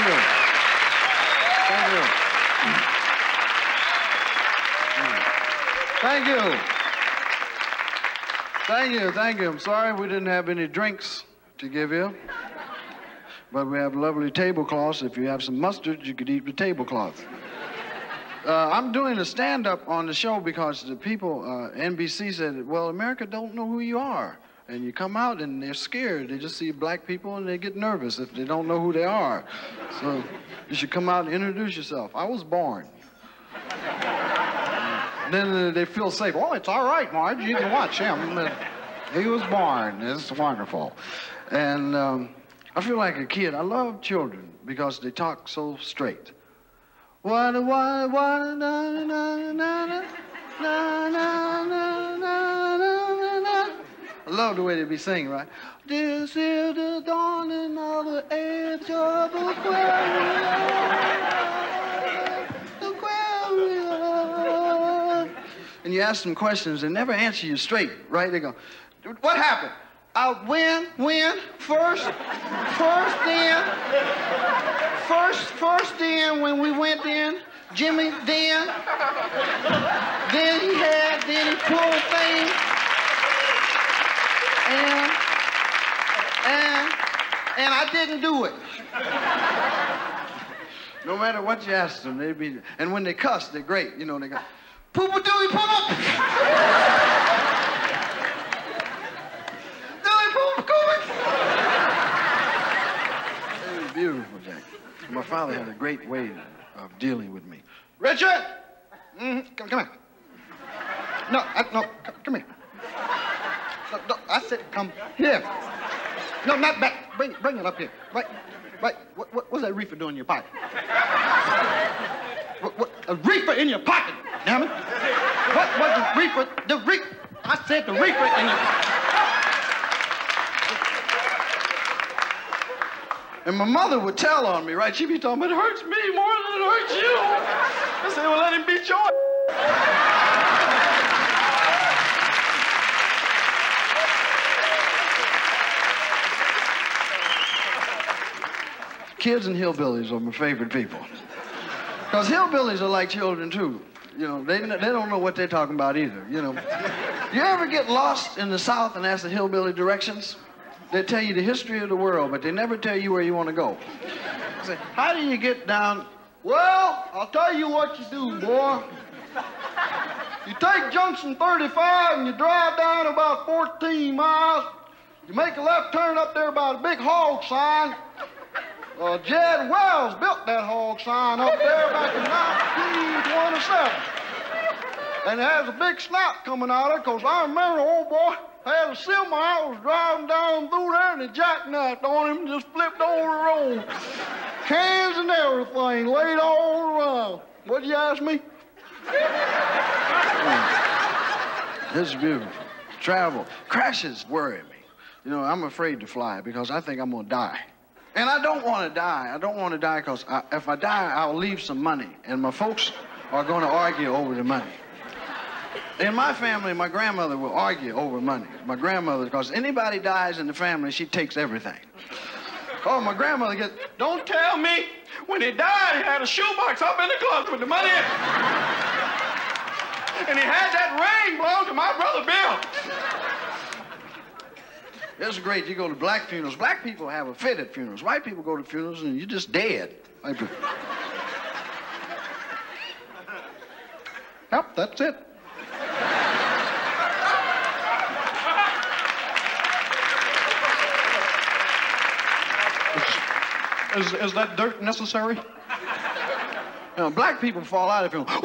Thank you. Thank you. Thank you. Thank you. Thank you. I'm sorry we didn't have any drinks to give you. But we have lovely tablecloths. If you have some mustard, you could eat the tablecloth. Uh, I'm doing a stand up on the show because the people, uh, NBC said, well, America don't know who you are. And you come out and they're scared. They just see black people and they get nervous if they don't know who they are. So you should come out and introduce yourself. I was born. then they feel safe. Oh, it's all right, Marge. You can watch him. He was born. It's wonderful. And um, I feel like a kid. I love children because they talk so straight. Why, why, why, na, na, na, na, na, na, na love the way they be singing, right? This is the dawning of the age of Aquarius. Aquarius. And you ask them questions, they never answer you straight, right? They go, what happened? I win, win, first, first in, first, first in when we went in, Jimmy then, then he had, then he pulled things, and, and, and I didn't do it. No matter what you ask them, they'd be, and when they cuss, they're great. You know, they go, poo poo dooey poo It was beautiful, Jack. My father had a great way of dealing with me. Richard! Mm, come, come here. No, I, no, come, come here. No, no, I said come here. No, not back. Bring, bring it up here. Right, right. What, what, what's that reefer doing in your pocket? What, what, a reefer in your pocket, damn it. What was the reefer? The reefer. I said the reefer in your pocket. And my mother would tell on me, right? She'd be talking, it hurts me more than it hurts you. I said, well, let him beat your Kids and hillbillies are my favorite people. Because hillbillies are like children, too. You know, they, they don't know what they're talking about either, you know. You ever get lost in the South and ask the hillbilly directions? They tell you the history of the world, but they never tell you where you want to go. I say, how do you get down? Well, I'll tell you what you do, boy. You take junction 35 and you drive down about 14 miles. You make a left turn up there by the big hog sign. Uh, Jed Wells built that hog sign up there back in 1927. And it has a big snout coming out of it, because I remember, old boy, had a semi, I was driving down through there and the jackknifed on him and just flipped over the road. Cans and everything laid all around. What'd you ask me? This is beautiful. Travel. Crashes worry me. You know, I'm afraid to fly because I think I'm going to die. And I don't want to die. I don't want to die because if I die, I'll leave some money. And my folks are going to argue over the money. In my family, my grandmother will argue over money. My grandmother, because anybody dies in the family, she takes everything. Oh, my grandmother gets, don't tell me when he died, he had a shoebox up in the closet with the money in. And he had that ring belonged to my brother Bill. It's great. You go to black funerals. Black people have a fit at funerals. White people go to funerals and you're just dead. Yep, that's it. Is, is that dirt necessary? You know, black people fall out of funerals.